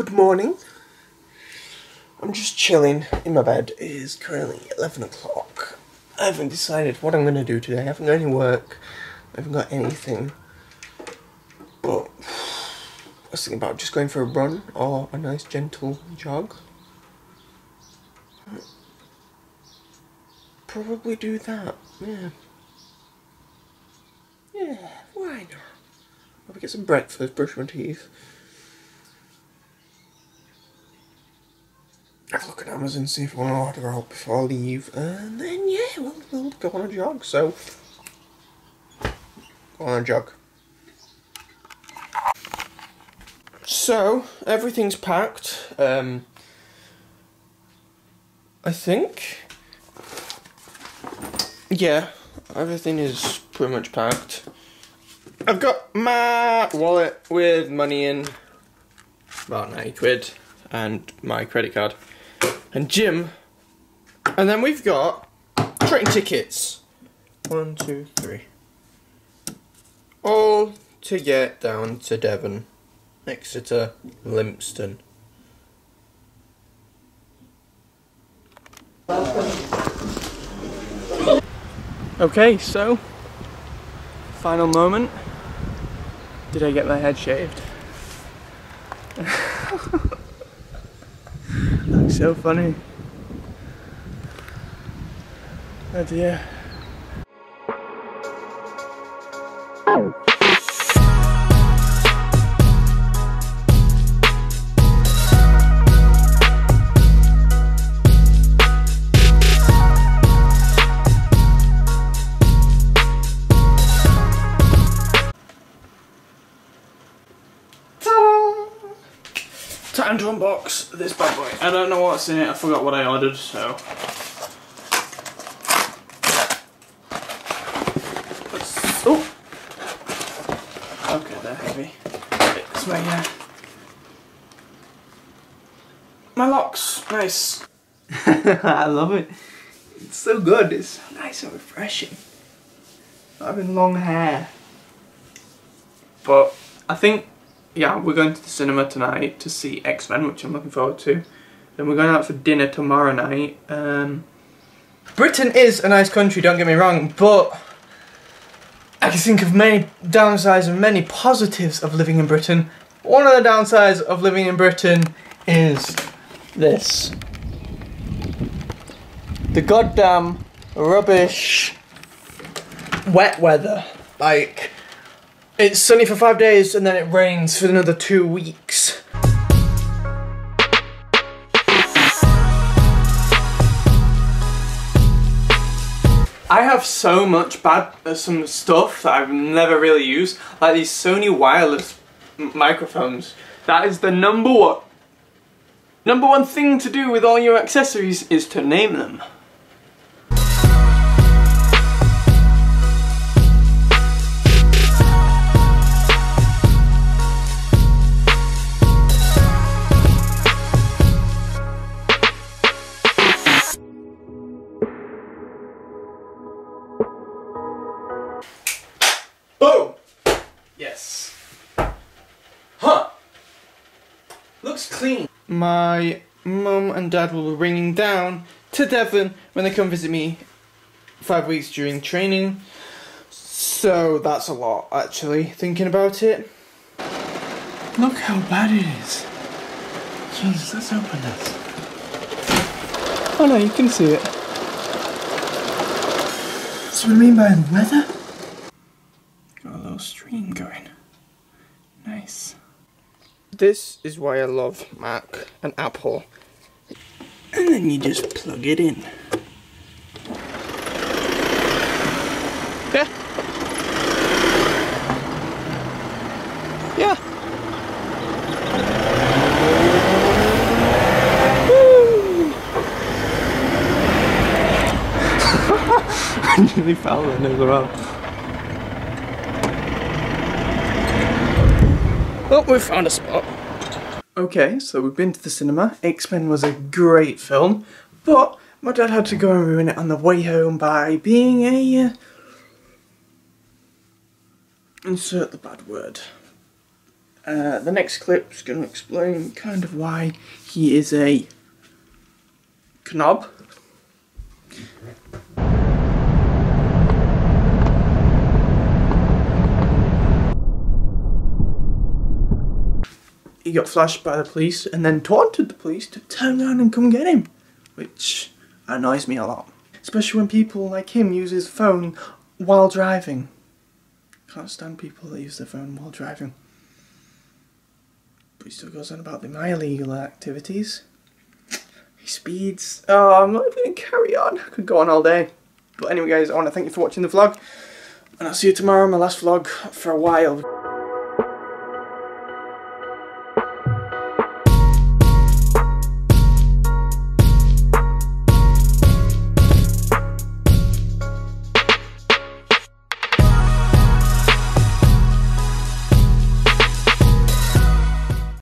Good morning. I'm just chilling in my bed. It is currently 11 o'clock. I haven't decided what I'm going to do today. I haven't got any work. I haven't got anything. But I was thinking about just going for a run or a nice gentle jog. Probably do that, yeah. Yeah, why not? Probably get some breakfast, brush my teeth. Have a look at Amazon, see if I want to order out before I leave, and then yeah, we'll, we'll go on a jog. So, go on a jog. So, everything's packed. Um, I think. Yeah, everything is pretty much packed. I've got my wallet with money in, about 90 quid, and my credit card, and gym. And then we've got train tickets. One, two, three. All to get down to Devon, Exeter, Lympstone. Okay, so final moment. Did I get my head shaved? So funny. Oh dear. Time to unbox this bad boy. I don't know what's in it, I forgot what I ordered, so. Let's, oh! Okay, they're heavy. It's my, uh, my locks. Nice. I love it. It's so good. It's so nice and refreshing. Not having long hair. But I think yeah, we're going to the cinema tonight to see X-Men, which I'm looking forward to. Then we're going out for dinner tomorrow night. Um, Britain is a nice country, don't get me wrong, but I can think of many downsides and many positives of living in Britain. One of the downsides of living in Britain is this. The goddamn rubbish wet weather. Like, it's sunny for five days and then it rains for another two weeks. I have so much bad, uh, some stuff that I've never really used, like these Sony wireless microphones. That is the number one, number one thing to do with all your accessories is to name them. Looks clean. My mum and dad will be bringing down to Devon when they come visit me five weeks during training. So that's a lot, actually, thinking about it. Look how bad it is. Jesus, let's open this. Oh no, you can see it. That's what I mean by the weather. Got a little stream going. Nice. This is why I love Mac and Apple. And then you just plug it in. Yeah. Yeah. I nearly fell in as well. Well, we found a spot. Okay, so we've been to the cinema. X-Men was a great film, but my dad had to go and ruin it on the way home by being a... Uh, insert the bad word. Uh, the next clip's going to explain kind of why he is a knob. He got flashed by the police and then taunted the police to turn around and come get him, which annoys me a lot. Especially when people like him use his phone while driving. Can't stand people that use their phone while driving. But he still goes on about the, my illegal activities. He speeds. Oh, I'm not even going to carry on. I could go on all day. But anyway guys, I want to thank you for watching the vlog. And I'll see you tomorrow, my last vlog for a while.